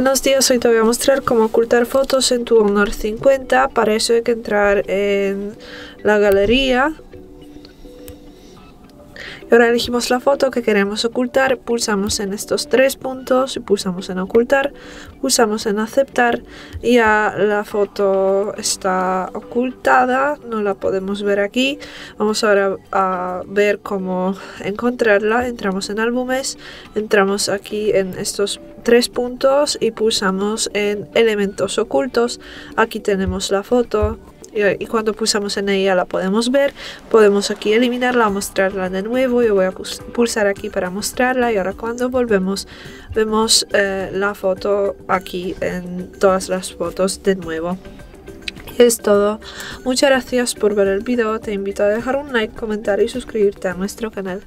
Buenos días, hoy te voy a mostrar cómo ocultar fotos en tu Honor 50. Para eso hay que entrar en la galería ahora elegimos la foto que queremos ocultar, pulsamos en estos tres puntos y pulsamos en ocultar, pulsamos en aceptar ya la foto está ocultada, no la podemos ver aquí. Vamos ahora a ver cómo encontrarla. Entramos en álbumes, entramos aquí en estos tres puntos y pulsamos en elementos ocultos. Aquí tenemos la foto, y cuando pulsamos en ella la podemos ver podemos aquí eliminarla mostrarla de nuevo yo voy a pulsar aquí para mostrarla y ahora cuando volvemos vemos eh, la foto aquí en todas las fotos de nuevo. Es todo. Muchas gracias por ver el video te invito a dejar un like comentar y suscribirte a nuestro canal